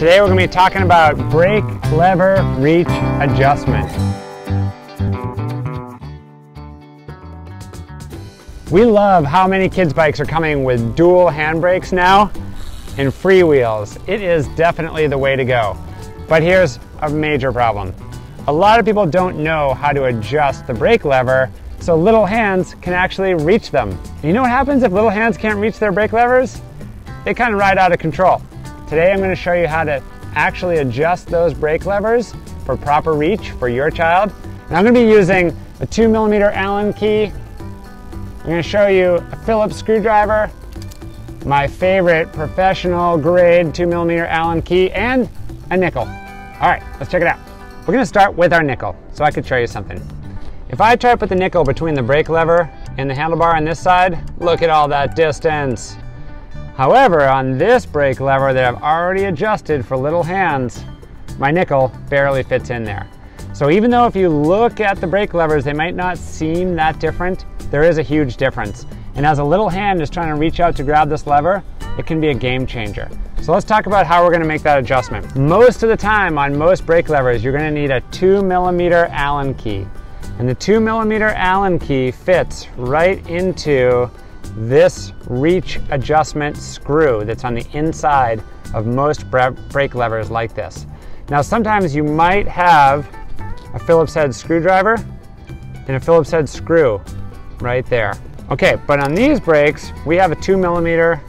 Today we're going to be talking about brake lever reach adjustment. We love how many kids bikes are coming with dual handbrakes now and freewheels. It is definitely the way to go. But here's a major problem. A lot of people don't know how to adjust the brake lever so little hands can actually reach them. And you know what happens if little hands can't reach their brake levers? They kind of ride out of control. Today I'm going to show you how to actually adjust those brake levers for proper reach for your child. And I'm going to be using a 2 millimeter Allen key. I'm going to show you a Phillips screwdriver, my favorite professional grade 2 millimeter Allen key, and a nickel. All right, let's check it out. We're going to start with our nickel so I could show you something. If I try to put the nickel between the brake lever and the handlebar on this side, look at all that distance. However, on this brake lever that I've already adjusted for little hands, my nickel barely fits in there. So even though if you look at the brake levers, they might not seem that different, there is a huge difference. And as a little hand is trying to reach out to grab this lever, it can be a game changer. So let's talk about how we're gonna make that adjustment. Most of the time on most brake levers, you're gonna need a two millimeter Allen key. And the two millimeter Allen key fits right into this reach adjustment screw that's on the inside of most brake levers like this. Now sometimes you might have a Phillips head screwdriver and a Phillips head screw right there. Okay, but on these brakes, we have a two millimeter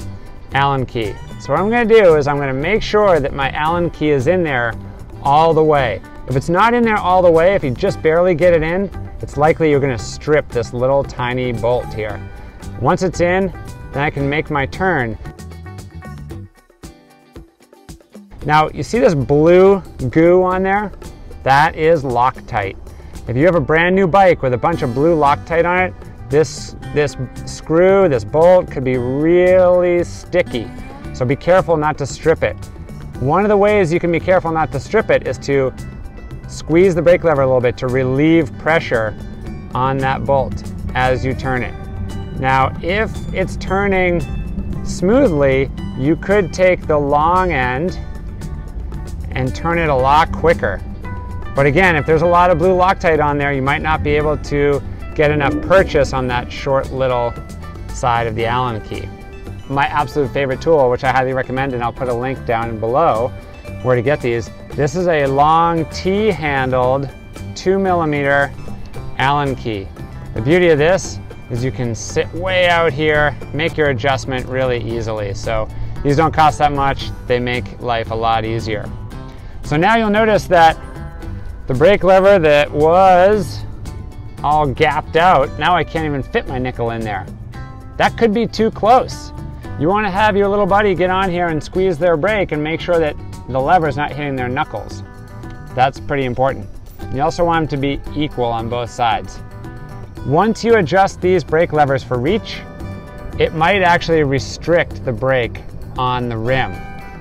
Allen key. So what I'm gonna do is I'm gonna make sure that my Allen key is in there all the way. If it's not in there all the way, if you just barely get it in, it's likely you're gonna strip this little tiny bolt here. Once it's in, then I can make my turn. Now, you see this blue goo on there? That is Loctite. If you have a brand new bike with a bunch of blue Loctite on it, this, this screw, this bolt could be really sticky. So be careful not to strip it. One of the ways you can be careful not to strip it is to squeeze the brake lever a little bit to relieve pressure on that bolt as you turn it. Now, if it's turning smoothly, you could take the long end and turn it a lot quicker. But again, if there's a lot of blue Loctite on there, you might not be able to get enough purchase on that short little side of the Allen key. My absolute favorite tool, which I highly recommend, and I'll put a link down below where to get these. This is a long T-handled two millimeter Allen key. The beauty of this is you can sit way out here, make your adjustment really easily. So these don't cost that much, they make life a lot easier. So now you'll notice that the brake lever that was all gapped out, now I can't even fit my nickel in there. That could be too close. You want to have your little buddy get on here and squeeze their brake and make sure that the lever is not hitting their knuckles. That's pretty important. You also want them to be equal on both sides. Once you adjust these brake levers for reach, it might actually restrict the brake on the rim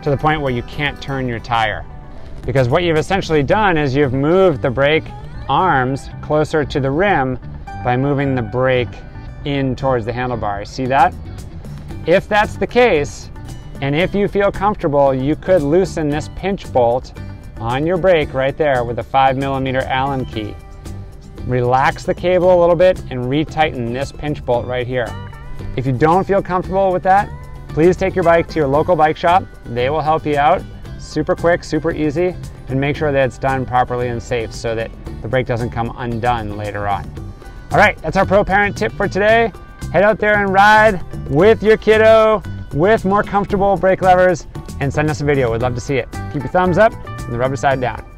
to the point where you can't turn your tire. Because what you've essentially done is you've moved the brake arms closer to the rim by moving the brake in towards the handlebar. See that? If that's the case, and if you feel comfortable, you could loosen this pinch bolt on your brake right there with a five millimeter Allen key relax the cable a little bit and retighten this pinch bolt right here. If you don't feel comfortable with that, please take your bike to your local bike shop. They will help you out. Super quick, super easy, and make sure that it's done properly and safe so that the brake doesn't come undone later on. All right, that's our pro parent tip for today. Head out there and ride with your kiddo with more comfortable brake levers and send us a video. We'd love to see it. Keep your thumbs up and the rubber side down.